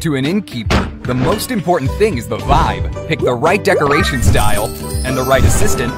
To an innkeeper, the most important thing is the vibe. Pick the right decoration style, and the right assistant,